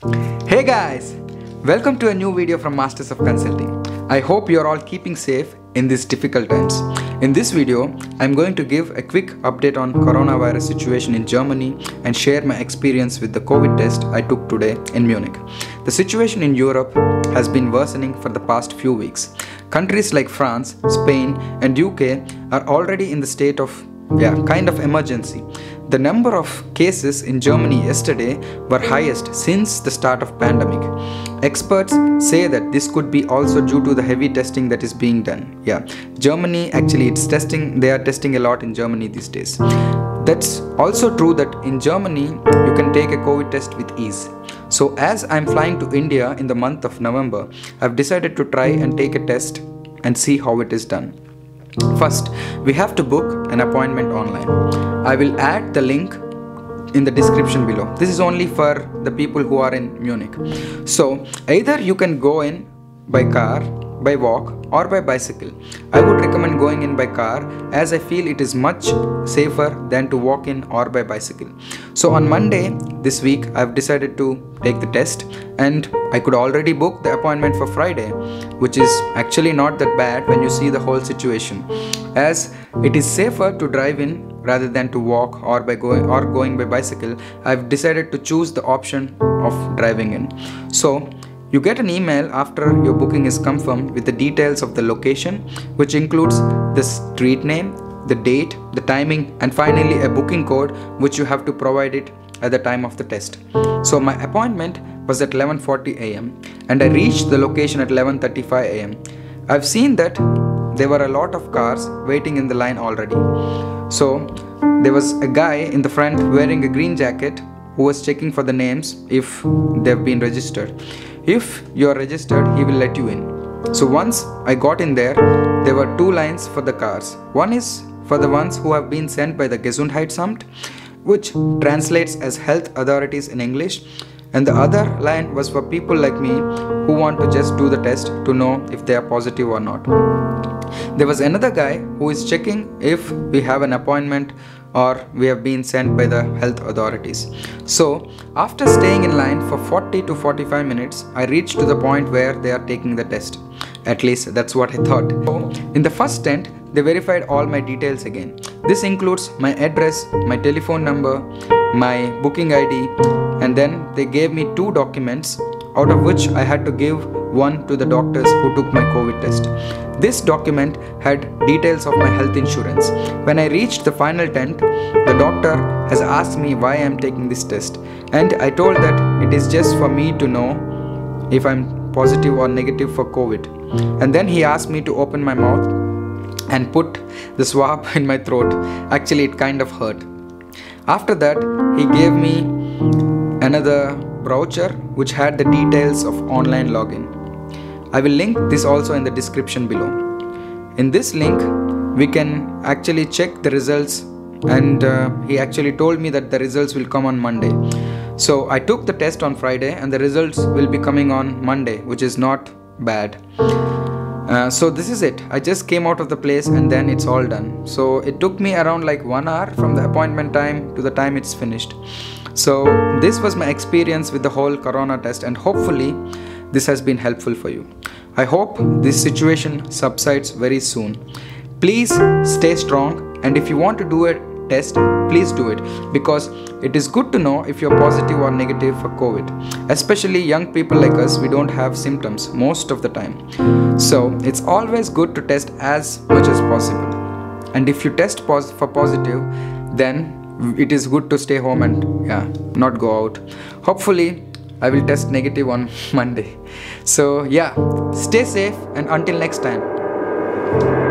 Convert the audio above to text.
Hey guys! Welcome to a new video from Masters of Consulting. I hope you're all keeping safe in these difficult times. In this video, I'm going to give a quick update on coronavirus situation in Germany and share my experience with the COVID test I took today in Munich. The situation in Europe has been worsening for the past few weeks. Countries like France, Spain and UK are already in the state of yeah, kind of emergency. The number of cases in Germany yesterday were highest since the start of pandemic. Experts say that this could be also due to the heavy testing that is being done. Yeah, Germany actually it's testing they are testing a lot in Germany these days. That's also true that in Germany you can take a COVID test with ease. So as I'm flying to India in the month of November, I've decided to try and take a test and see how it is done. First, we have to book an appointment online. I will add the link in the description below. This is only for the people who are in Munich. So, either you can go in by car, by walk, or by bicycle. I would recommend going in by car as I feel it is much safer than to walk in or by bicycle. So on Monday this week I've decided to take the test and I could already book the appointment for Friday which is actually not that bad when you see the whole situation as it is safer to drive in rather than to walk or by going or going by bicycle I've decided to choose the option of driving in. So you get an email after your booking is confirmed with the details of the location, which includes the street name, the date, the timing, and finally a booking code which you have to provide it at the time of the test. So my appointment was at 11:40 a.m. and I reached the location at 11:35 a.m. I've seen that there were a lot of cars waiting in the line already. So there was a guy in the front wearing a green jacket who was checking for the names if they've been registered. If you are registered, he will let you in. So once I got in there, there were two lines for the cars. One is for the ones who have been sent by the Gesundheitsamt, which translates as health authorities in English, and the other line was for people like me who want to just do the test to know if they are positive or not. There was another guy who is checking if we have an appointment or we have been sent by the health authorities. So, after staying in line for 40 to 45 minutes, I reached to the point where they are taking the test. At least that's what I thought. So, in the first tent, they verified all my details again. This includes my address, my telephone number, my booking ID, and then they gave me two documents out of which I had to give one to the doctors who took my COVID test. This document had details of my health insurance. When I reached the final tent, the doctor has asked me why I am taking this test, and I told that it is just for me to know if I'm positive or negative for COVID. And then he asked me to open my mouth and put the swab in my throat. Actually, it kind of hurt. After that, he gave me another brochure which had the details of online login. I will link this also in the description below. In this link, we can actually check the results, and uh, he actually told me that the results will come on Monday. So I took the test on Friday, and the results will be coming on Monday, which is not bad. Uh, so this is it. I just came out of the place and then it's all done. So it took me around like one hour from the appointment time to the time it's finished. So this was my experience with the whole corona test and hopefully this has been helpful for you. I hope this situation subsides very soon. Please stay strong and if you want to do a test, please do it because it is good to know if you're positive or negative for COVID. Especially young people like us, we don't have symptoms most of the time. So it's always good to test as much as possible. And if you test pos- for positive, then it is good to stay home and yeah, not go out. Hopefully, I will test negative on Monday. So, yeah, stay safe and until next time.